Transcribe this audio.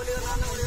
Boleh orang